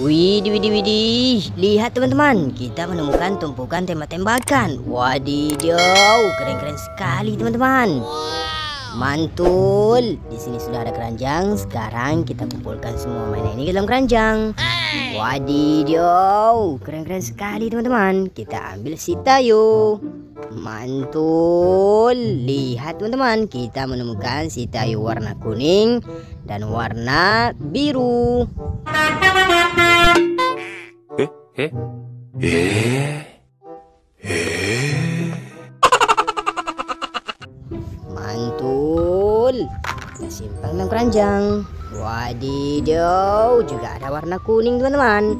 Widih, widih, widih. Lihat teman-teman, kita menemukan tumpukan tembak-tembakan. Wadidaw, keren-keren sekali teman-teman. Mantul. Di sini sudah ada keranjang. Sekarang kita kumpulkan semua mainan ini ke dalam keranjang. Wadidaw, keren-keren sekali teman-teman. Kita ambil si Tayo. Mantul. Lihat teman-teman, kita menemukan si Tayo warna kuning dan warna biru. Eh? Eh? Eh? Mantul. Kita simpan dalam keranjang. Wadidaw, juga ada warna kuning teman-teman.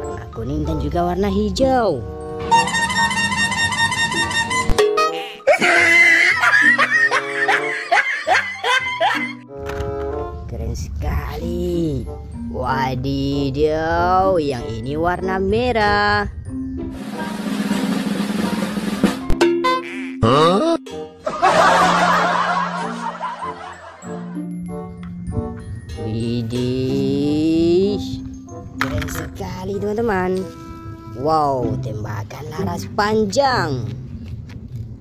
Warna kuning dan juga warna hijau. Keren sekali. Wadidaw, yang ini warna merah. Widih, teman-teman. Wow, tembakan laras panjang.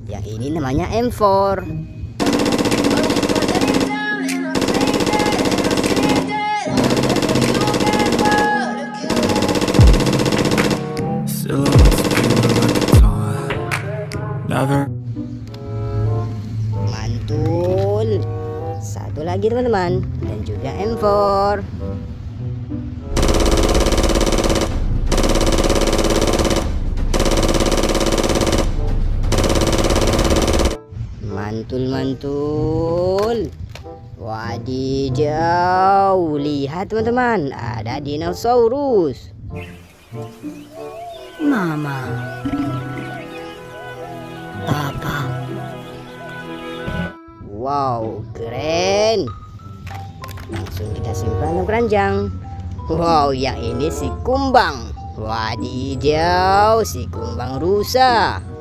Yang ini namanya M4. Silhouettes pure like a taunt. Never Mantul. Satu lagi teman-teman dan juga M4. Mantul mantul. Wadidaw, lihat teman-teman, ada dinosaurus. Mama. Papa. Wow, keren. Langsung kita simpan dalam keranjang. Wow, yang ini si kumbang. Wadidaw, si kumbang rusa.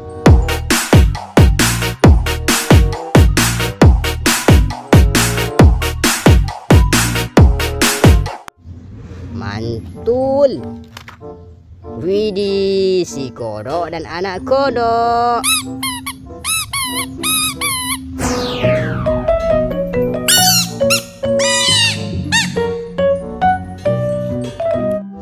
Mantul. Widih, si kodok dan anak kodok.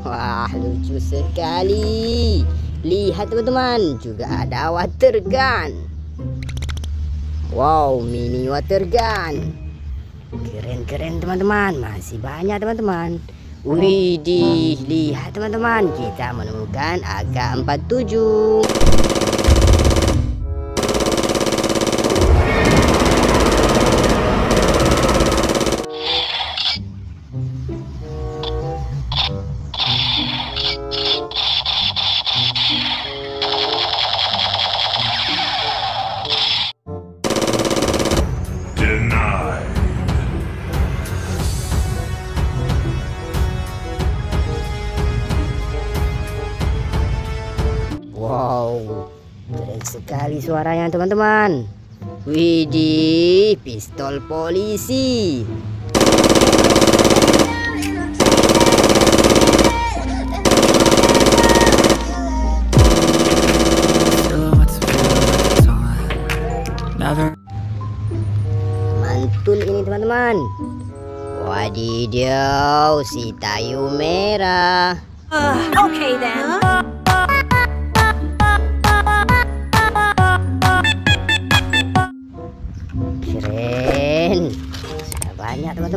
Wah, lucu sekali. Lihat teman-teman, juga ada water gun. Wow, mini water gun. Keren-keren teman-teman, masih banyak teman-teman. Widih, lihat teman-teman, kita menemukan AK-47. Wow, keren sekali suaranya teman-teman. Widih, pistol polisi. Mantul ini teman-teman. Wadidaw, si tayu merah. Okay then.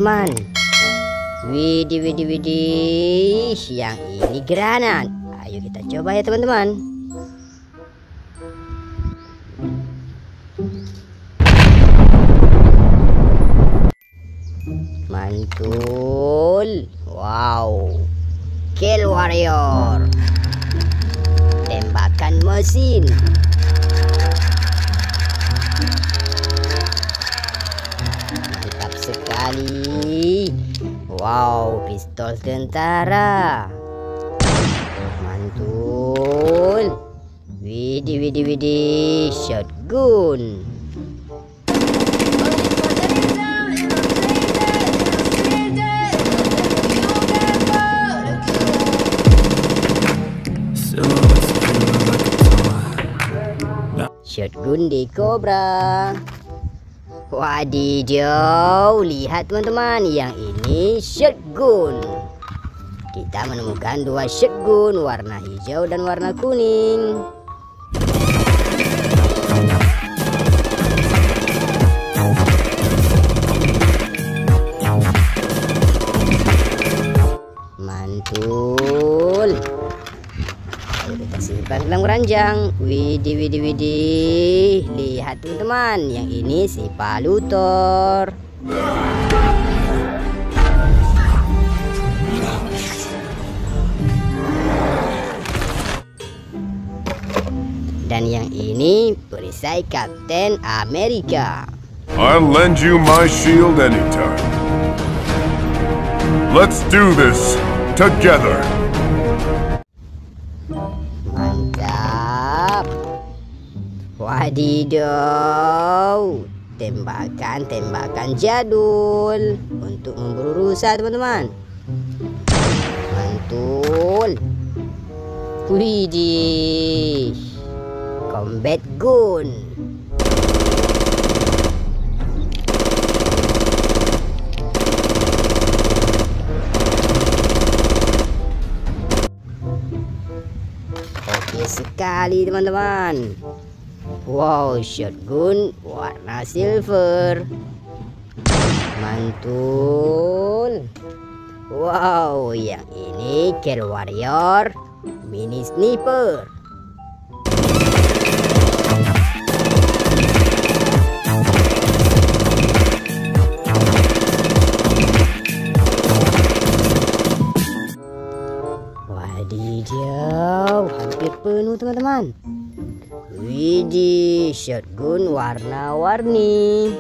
Teman-teman. Widih, widih, widih. Yang ini granat. Ayo kita coba ya teman-teman. Mantul. Wow. Kill warrior. Tembakan mesin. sekali. Wow, pistol tentara. Mantul. Widi, widi, widi. Shotgun. Shotgun di Cobra. Cobra. Wadidaw, lihat teman-teman, yang ini shotgun. Kita menemukan dua shotgun warna hijau dan warna kuning. Mantul. Ayo kita simpan dalam keranjang. Widih, widih, widih. Lihat teman-teman, yang ini si palutor. Dan yang ini perisai Kapten Amerika. I'll lend you my shield anytime. Let's do this together. Wadidaw. Tembakan-tembakan jadul untuk memburu rusa teman-teman. Mantul. Widih. Combat gun. Oke sekali teman-teman. Wow, shotgun warna silver. Mantul. Wow, yang ini Kill Warrior mini sniper. Wadidaw, hampir penuh teman-teman. Widih, shotgun warna-warni.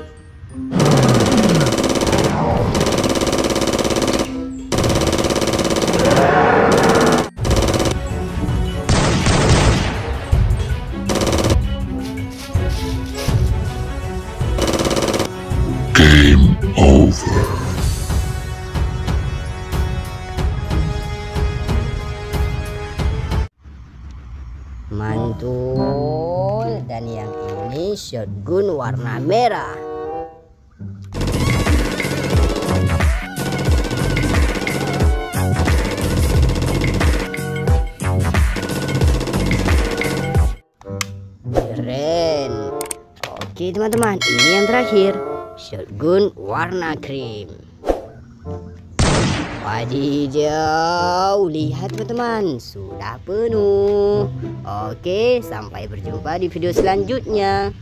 Game ini shotgun warna merah. Keren. Oke teman-teman, ini yang terakhir. Shotgun warna krim. Wadidaw, lihat teman-teman, sudah penuh. Oke, sampai berjumpa di video selanjutnya.